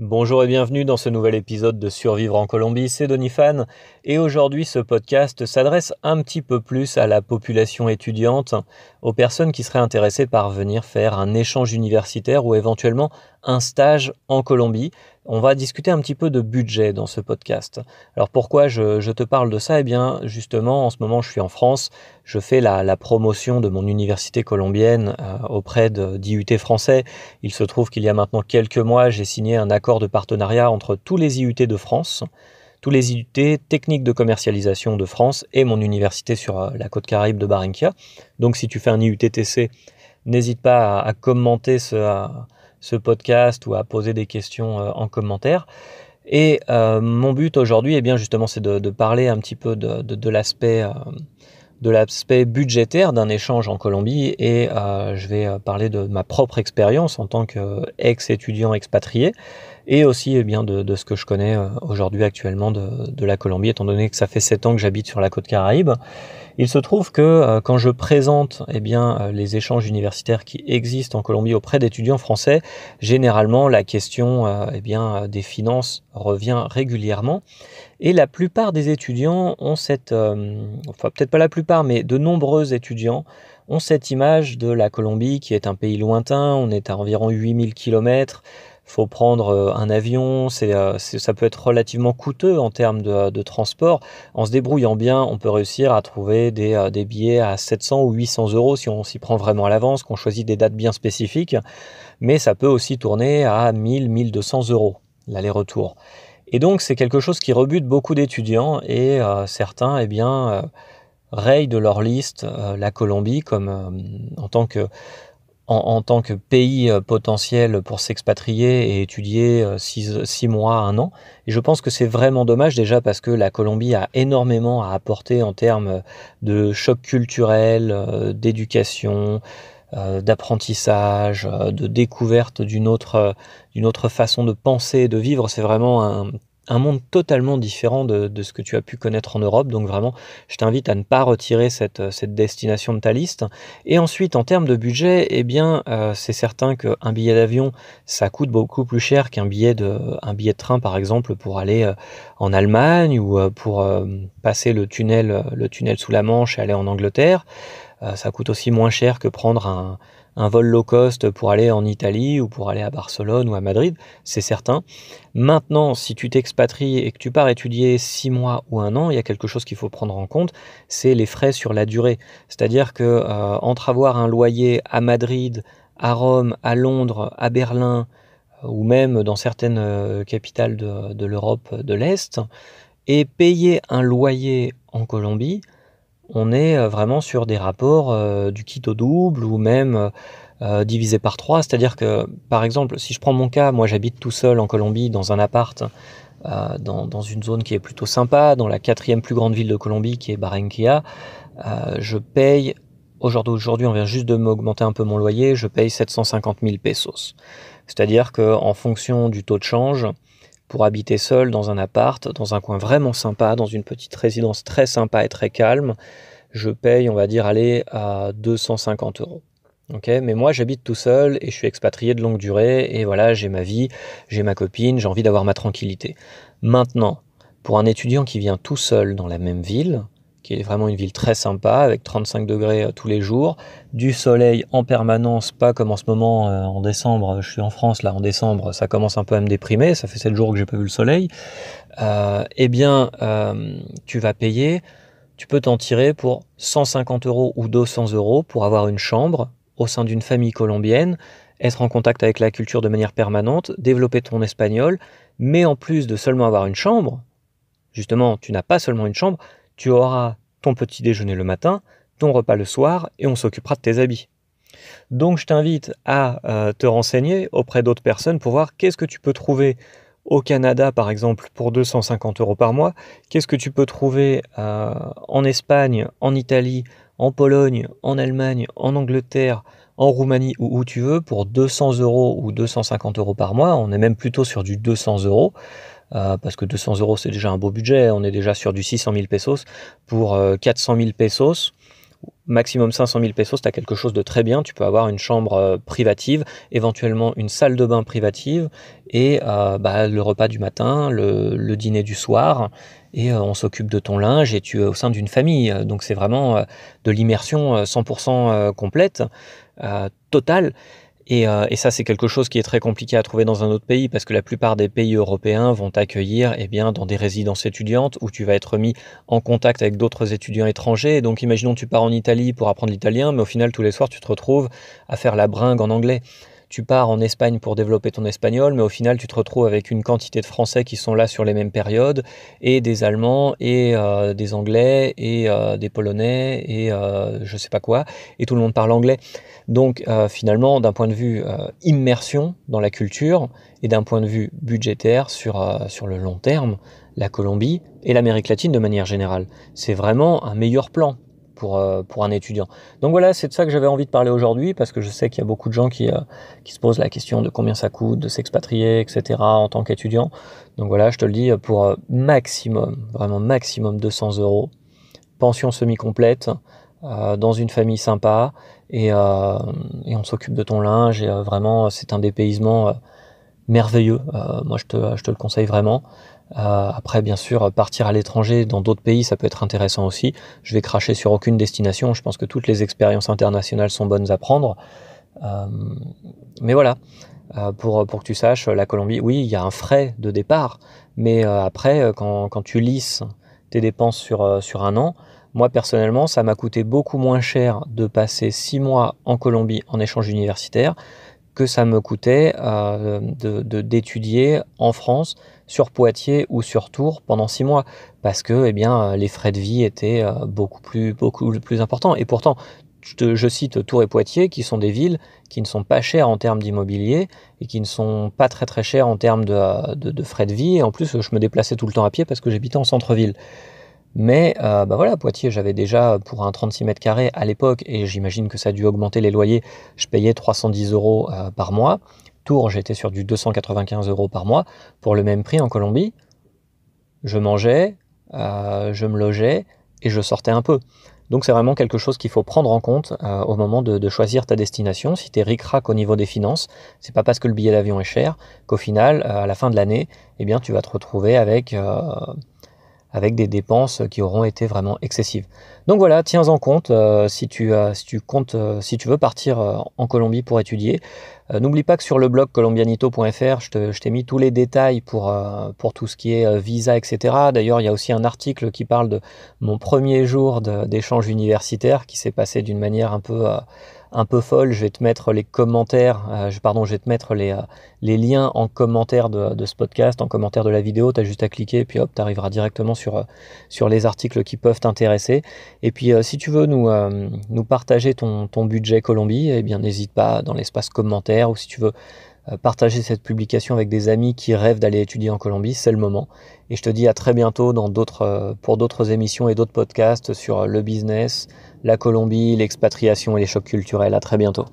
Bonjour et bienvenue dans ce nouvel épisode de Survivre en Colombie, c'est Donifan et aujourd'hui ce podcast s'adresse un petit peu plus à la population étudiante, aux personnes qui seraient intéressées par venir faire un échange universitaire ou éventuellement un stage en Colombie. On va discuter un petit peu de budget dans ce podcast. Alors pourquoi je, te parle de ça? Eh bien justement en ce moment je suis en France, je fais la, promotion de mon université colombienne euh, auprès d'IUT français. Il se trouve qu'il y a maintenant quelques mois j'ai signé un accord de partenariat entre tous les IUT de France tous les IUT techniques de commercialisation de France et mon université sur euh, la côte caraïbe de Barranquilla. Donc si tu fais un IUTTC, n'hésite pas à, commenter ce, ce, podcast ou à poser des questions euh, en commentaire. Et euh, mon but aujourd'hui, eh bien justement, c'est de, parler un petit peu l'aspect de l'aspect budgétaire d'un échange en Colombie et je vais parler de ma propre expérience en tant qu'ex-étudiant expatrié et aussi eh bien de, ce que je connais euh, aujourd'hui actuellement de, la Colombie, étant donné que ça fait sept ans que j'habite sur la côte caraïbe. Il se trouve que euh, quand je présente eh bien, euh, les échanges universitaires qui existent en Colombie auprès d'étudiants français, généralement la question eh bien, des finances revient régulièrement. Et la plupart des étudiants ont cette, enfin peut-être pas la plupart, mais de nombreux étudiants ont cette image de la Colombie qui est un pays lointain, on est à environ 8000 km, faut prendre euh, un avion, euh, c'est, ça peut être relativement coûteux en termes de, transport. En se débrouillant bien, on peut réussir à trouver des, euh, billets à 700 ou 800 euros si on s'y prend vraiment à l'avance, qu'on choisit des dates bien spécifiques. Mais ça peut aussi tourner à 1000, 1200 euros l'aller-retour. Et donc c'est quelque chose qui rebute beaucoup d'étudiants et certains, eh bien, rayent de leur liste la Colombie comme en tant que en, tant que pays euh, potentiel pour s'expatrier et étudier euh, six, mois, un an. Et je pense que c'est vraiment dommage déjà parce que la Colombie a énormément à apporter en termes de choc culturel, euh, d'éducation, d'apprentissage, de découverte d'une autre, d'une autre façon de penser et de vivre. C'est vraiment un un monde totalement différent de, ce que tu as pu connaître en Europe. Donc vraiment, je t'invite à ne pas retirer cette, cette, destination de ta liste. Et ensuite, en termes de budget, eh bien, euh, c'est certain qu'un billet d'avion, ça coûte beaucoup plus cher qu'un billet de, billet train, par exemple, pour aller euh, en Allemagne ou euh, pour passer le tunnel, le tunnel sous la Manche et aller en Angleterre. Ça coûte aussi moins cher que prendre un, vol low cost pour aller en Italie ou pour aller à Barcelone ou à Madrid, c'est certain. Maintenant, si tu t'expatries et que tu pars étudier six mois ou un an, il y a quelque chose qu'il faut prendre en compte, c'est les frais sur la durée. C'est-à-dire que euh, entre avoir un loyer à Madrid, à Rome, à Londres, à Berlin, euh, ou même dans certaines euh, capitales de l'Europe de l'Est, et payer un loyer en Colombie, on est euh, vraiment sur des rapports euh, du kit double ou même euh, divisé par trois. C'est-à-dire que, par exemple, si je prends mon cas, moi j'habite tout seul en Colombie dans un appart, dans, une zone qui est plutôt sympa, dans la quatrième plus grande ville de Colombie qui est Barranquilla. je paye, aujourd'hui, aujourd'hui on vient juste de m'augmenter un peu mon loyer, je paye 750 000 pesos. C'est-à-dire qu'en fonction du taux de change, pour habiter seul dans un appart, dans un coin vraiment sympa, dans une petite résidence très sympa et très calme, je paye, on va dire, aller à 250 euros. mais moi j'habite tout seul et je suis expatrié de longue durée et voilà, j'ai ma vie, j'ai ma copine, j'ai envie d'avoir ma tranquillité. Maintenant, pour un étudiant qui vient tout seul dans la même ville, qui est vraiment une ville très sympa, avec 35 degrés euh, tous les jours, du soleil en permanence, pas comme en ce moment euh, en décembre, je suis en France, là en décembre, ça commence un peu à me déprimer, ça fait 7 jours que j'ai pas vu le soleil, euh, eh bien, tu vas payer, tu peux t'en tirer pour 150 euros ou 200 euros pour avoir une chambre au sein d'une famille colombienne, être en contact avec la culture de manière permanente, développer ton espagnol, mais en plus de seulement avoir une chambre, justement, tu n'as pas seulement une chambre, tu auras ton petit déjeuner le matin, ton repas le soir, et on s'occupera de tes habits. Donc je t'invite à euh, te renseigner auprès d'autres personnes pour voir qu'est-ce que tu peux trouver au Canada par exemple pour 250 euros par mois, qu'est-ce que tu peux trouver euh, en Espagne, en Italie, en Pologne, en Allemagne, en Angleterre, en Roumanie ou où tu veux pour 200 euros ou 250 euros par mois, on est même plutôt sur du 200 euros. Euh, parce que 200 euros c'est déjà un beau budget, on est déjà sur du 600 000 pesos. Pour 400 euh, 000 pesos, maximum 500 000 pesos, tu as quelque chose de très bien. Tu peux avoir une chambre euh, privative, éventuellement une salle de bain privative et bah, le repas du matin, le, dîner du soir. Et on s'occupe de ton linge et tu es au sein d'une famille. Donc c'est vraiment de l'immersion 100% complète, totale. Euh, et, ça, c'est quelque chose qui est très compliqué à trouver dans un autre pays parce que la plupart des pays européens vont t'accueillir eh bien, dans des résidences étudiantes où tu vas être mis en contact avec d'autres étudiants étrangers. Donc, imaginons tu pars en Italie pour apprendre l'italien, mais au final, tous les soirs, tu te retrouves à faire la bringue en anglais tu pars en Espagne pour développer ton espagnol, mais au final, tu te retrouves avec une quantité de Français qui sont là sur les mêmes périodes, et des Allemands, et euh, des Anglais, et euh, des Polonais, et euh, je sais pas quoi, et tout le monde parle anglais. Donc finalement, d'un point de vue immersion dans la culture, et d'un point de vue budgétaire sur le long terme, la Colombie et l'Amérique latine de manière générale, c'est vraiment un meilleur plan pour, euh, pour un étudiant. Donc voilà, c'est de ça que j'avais envie de parler aujourd'hui, parce que je sais qu'il y a beaucoup de gens qui, euh, qui se posent la question de combien ça coûte de s'expatrier, etc. en tant qu'étudiant. Donc voilà, je te le dis, pour euh, maximum, vraiment maximum 200 euros, pension semi-complète, dans une famille sympa, et, et on s'occupe de ton linge, et vraiment, c'est un dépaysement merveilleux. moi, je te, je te le conseille vraiment. Euh, après, bien sûr, partir à l'étranger dans d'autres pays, ça peut être intéressant aussi. Je vais cracher sur aucune destination. Je pense que toutes les expériences internationales sont bonnes à prendre. Euh, mais voilà, euh, pour, pour que tu saches, la Colombie, oui, il y a un frais de départ. Mais après, quand, quand, tu lisses tes dépenses sur, sur un an, moi personnellement, ça m'a coûté beaucoup moins cher de passer six mois en Colombie en échange universitaire que ça me coûtait de d'étudier en France sur Poitiers ou sur Tours pendant six mois parce que eh euh, les frais de vie étaient euh, beaucoup plus, importants. Et pourtant, je, cite Tours et Poitiers, qui sont des villes qui ne sont pas chères en termes d'immobilier et qui ne sont pas très très chères en termes de, de, frais de vie. Et en plus, je me déplaçais tout le temps à pied parce que j'habitais en centre-ville. Mais euh, bah voilà, Poitiers, j'avais déjà pour un 36 mètres carrés à l'époque, et j'imagine que ça a dû augmenter les loyers, je payais 310 euros par mois j'étais sur du 295 euros par mois pour le même prix en Colombie. Je mangeais, euh, je me logeais et je sortais un peu. Donc c'est vraiment quelque chose qu'il faut prendre en compte euh, au moment de, choisir ta destination. Si tu es ric-rac au niveau des finances, c'est pas parce que le billet d'avion est cher qu'au final, euh, à la fin de l'année, eh bien tu vas te retrouver avec avec des dépenses qui auront été vraiment excessives. Donc voilà, tiens en compte si, tu, si tu comptes, si tu veux partir en Colombie pour étudier. Euh, n'oublie pas que sur le blog colombianito.fr, je t'ai mis tous les détails pour, euh, pour tout ce qui est euh, visa, etc. D'ailleurs, il y a aussi un article qui parle de mon premier jour d'échange universitaire qui s'est passé d'une manière un peu un peu folle. Je vais te mettre les commentaires, euh, pardon, je vais te mettre les, euh, liens en commentaire de, ce podcast, en commentaire de la vidéo. Tu as juste à cliquer et puis hop, tu arriveras directement sur, euh, sur les articles qui peuvent t'intéresser. Et puis si tu veux nous, nous partager ton, ton budget Colombie, eh bien n'hésite pas dans l'espace commentaire ou si tu veux partager cette publication avec des amis qui rêvent d'aller étudier en Colombie, c'est le moment. Et je te dis à très bientôt dans d'autres, pour d'autres émissions et d'autres podcasts sur le business, la Colombie, l'expatriation et les chocs culturels. À très bientôt.